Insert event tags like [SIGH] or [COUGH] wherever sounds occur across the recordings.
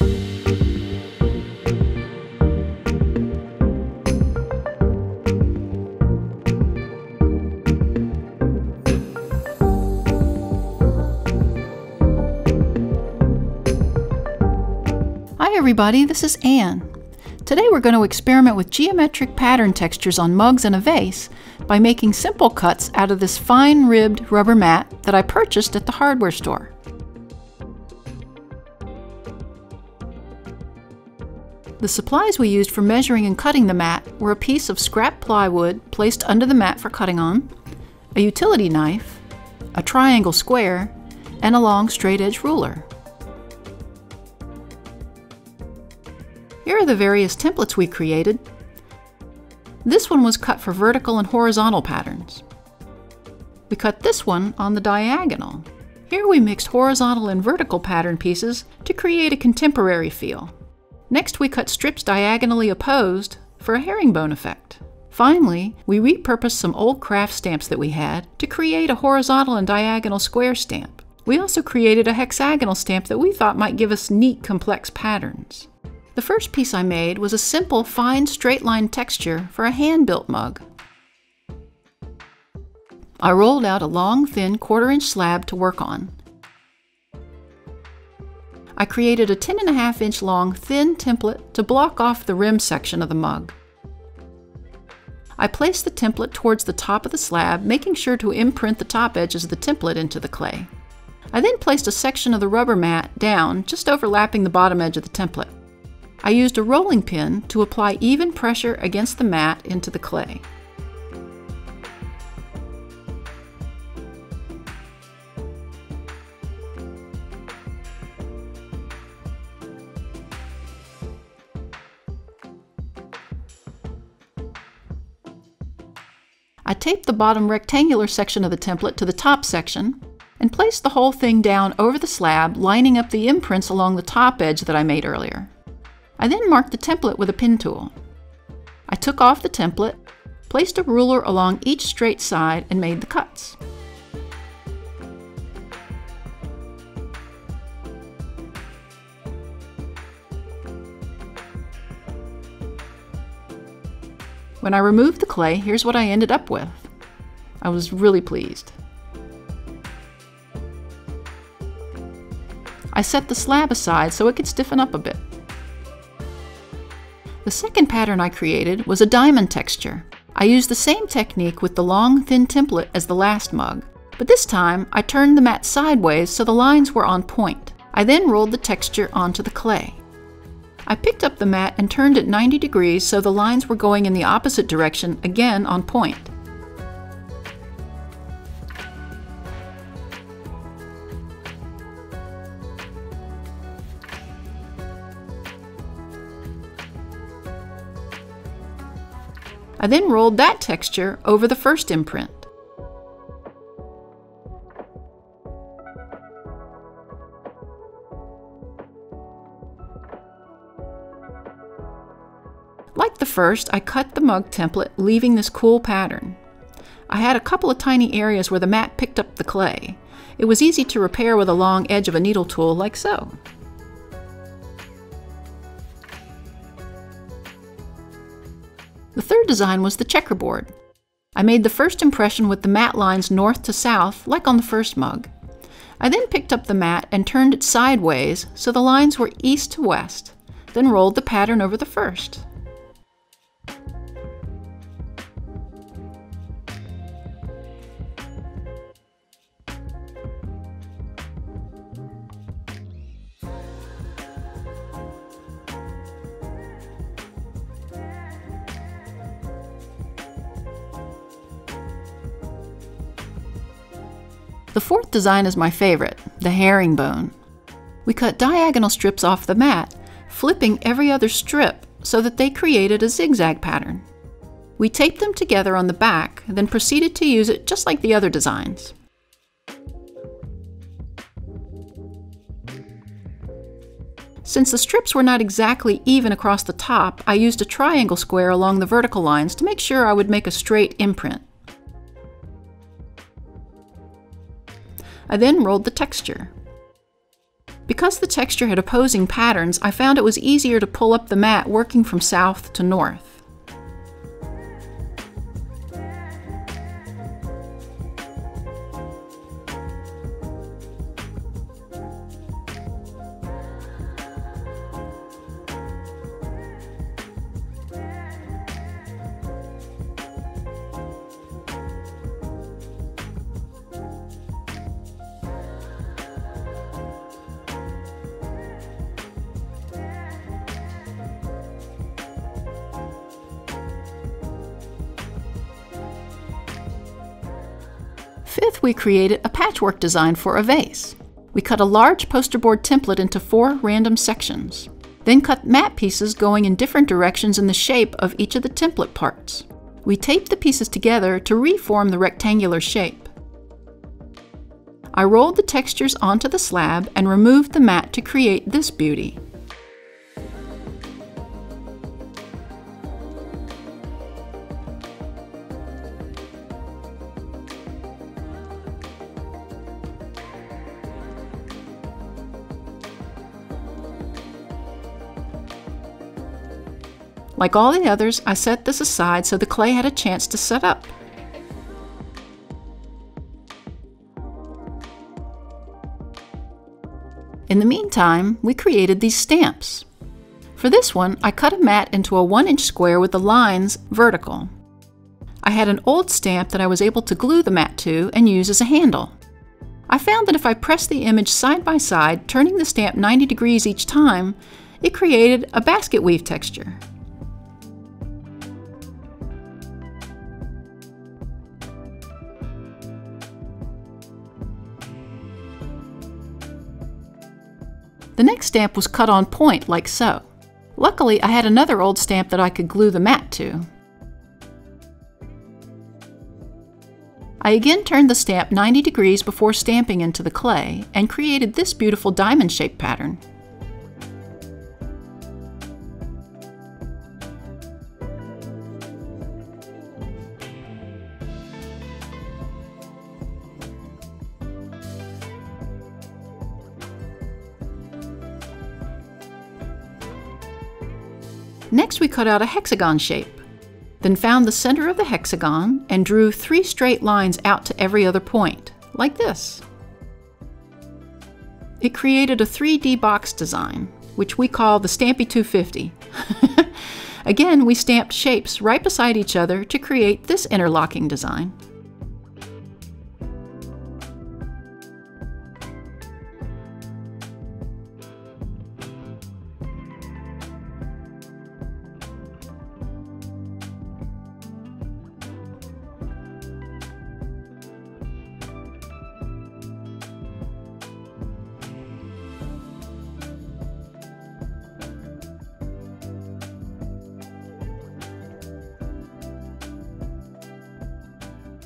Hi everybody, this is Ann. Today we're going to experiment with geometric pattern textures on mugs and a vase by making simple cuts out of this fine ribbed rubber mat that I purchased at the hardware store. The supplies we used for measuring and cutting the mat were a piece of scrap plywood placed under the mat for cutting on, a utility knife, a triangle square, and a long straight edge ruler. Here are the various templates we created. This one was cut for vertical and horizontal patterns. We cut this one on the diagonal. Here we mixed horizontal and vertical pattern pieces to create a contemporary feel. Next we cut strips diagonally opposed for a herringbone effect. Finally, we repurposed some old craft stamps that we had to create a horizontal and diagonal square stamp. We also created a hexagonal stamp that we thought might give us neat complex patterns. The first piece I made was a simple fine straight line texture for a hand-built mug. I rolled out a long thin quarter inch slab to work on. I created a 10.5 inch long thin template to block off the rim section of the mug. I placed the template towards the top of the slab, making sure to imprint the top edges of the template into the clay. I then placed a section of the rubber mat down, just overlapping the bottom edge of the template. I used a rolling pin to apply even pressure against the mat into the clay. I taped the bottom rectangular section of the template to the top section and placed the whole thing down over the slab, lining up the imprints along the top edge that I made earlier. I then marked the template with a pin tool. I took off the template, placed a ruler along each straight side, and made the cuts. When I removed the clay, here's what I ended up with. I was really pleased. I set the slab aside so it could stiffen up a bit. The second pattern I created was a diamond texture. I used the same technique with the long, thin template as the last mug, but this time I turned the mat sideways so the lines were on point. I then rolled the texture onto the clay. I picked up the mat and turned it 90 degrees so the lines were going in the opposite direction, again on point. I then rolled that texture over the first imprint. First, I cut the mug template, leaving this cool pattern. I had a couple of tiny areas where the mat picked up the clay. It was easy to repair with a long edge of a needle tool like so. The third design was the checkerboard. I made the first impression with the mat lines north to south, like on the first mug. I then picked up the mat and turned it sideways so the lines were east to west, then rolled the pattern over the first. Fourth design is my favorite, the herringbone. We cut diagonal strips off the mat, flipping every other strip so that they created a zigzag pattern. We taped them together on the back, then proceeded to use it just like the other designs. Since the strips were not exactly even across the top, I used a triangle square along the vertical lines to make sure I would make a straight imprint. I then rolled the texture. Because the texture had opposing patterns, I found it was easier to pull up the mat working from south to north. Fifth, we created a patchwork design for a vase. We cut a large poster board template into four random sections, then cut mat pieces going in different directions in the shape of each of the template parts. We taped the pieces together to reform the rectangular shape. I rolled the textures onto the slab and removed the mat to create this beauty. Like all the others, I set this aside so the clay had a chance to set up. In the meantime, we created these stamps. For this one, I cut a mat into a 1 inch square with the lines vertical. I had an old stamp that I was able to glue the mat to and use as a handle. I found that if I pressed the image side by side, turning the stamp 90 degrees each time, it created a basket weave texture. The next stamp was cut on point, like so. Luckily, I had another old stamp that I could glue the mat to. I again turned the stamp 90 degrees before stamping into the clay and created this beautiful diamond shaped pattern. Next we cut out a hexagon shape, then found the center of the hexagon and drew three straight lines out to every other point, like this. It created a 3D box design, which we call the Stampy 250. [LAUGHS] Again, we stamped shapes right beside each other to create this interlocking design.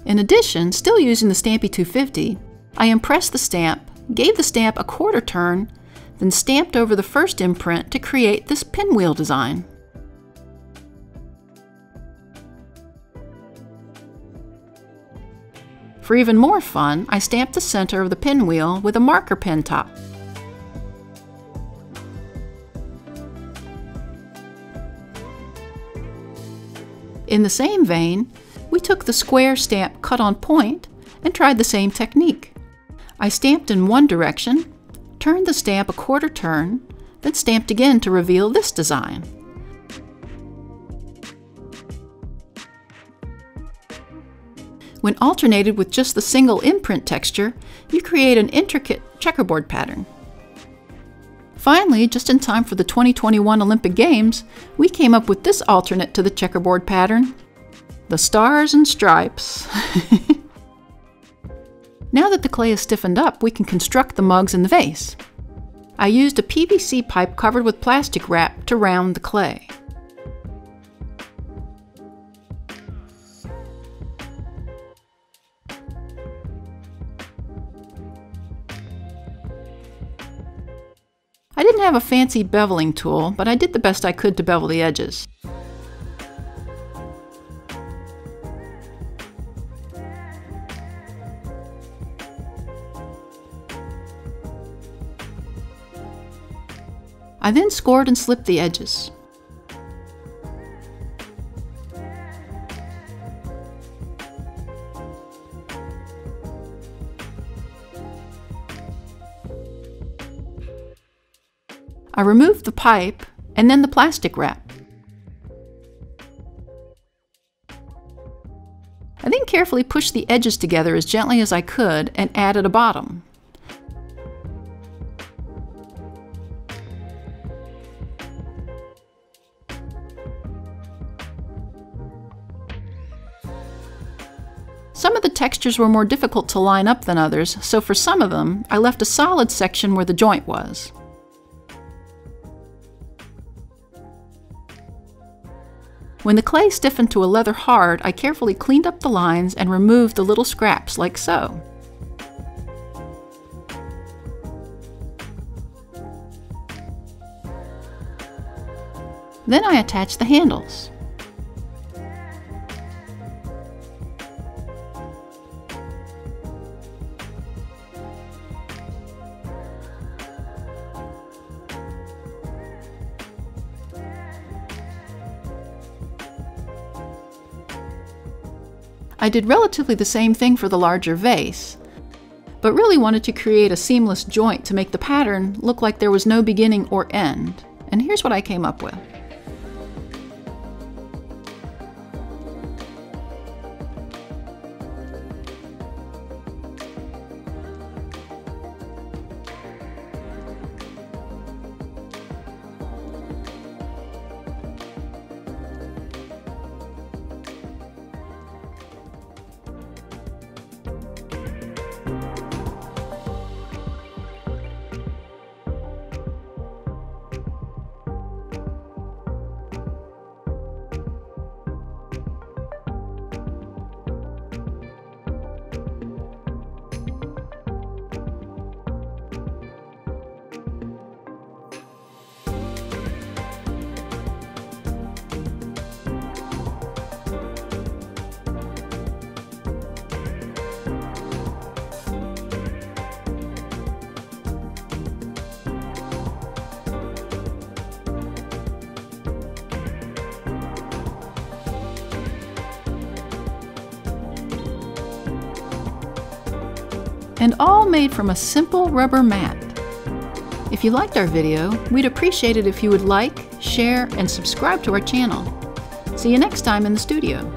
In addition, still using the Stampy 250, I impressed the stamp, gave the stamp a quarter turn, then stamped over the first imprint to create this pinwheel design. For even more fun, I stamped the center of the pinwheel with a marker pen top. In the same vein, we took the square stamp cut on point and tried the same technique. I stamped in one direction, turned the stamp a quarter turn, then stamped again to reveal this design. When alternated with just the single imprint texture, you create an intricate checkerboard pattern. Finally, just in time for the 2021 Olympic Games, we came up with this alternate to the checkerboard pattern the stars and stripes. [LAUGHS] now that the clay is stiffened up, we can construct the mugs in the vase. I used a PVC pipe covered with plastic wrap to round the clay. I didn't have a fancy beveling tool, but I did the best I could to bevel the edges. I then scored and slipped the edges. I removed the pipe and then the plastic wrap. I then carefully pushed the edges together as gently as I could and added a bottom. Some of the textures were more difficult to line up than others, so for some of them, I left a solid section where the joint was. When the clay stiffened to a leather hard, I carefully cleaned up the lines and removed the little scraps like so. Then I attached the handles. I did relatively the same thing for the larger vase, but really wanted to create a seamless joint to make the pattern look like there was no beginning or end. And here's what I came up with. And all made from a simple rubber mat. If you liked our video, we'd appreciate it if you would like, share, and subscribe to our channel. See you next time in the studio.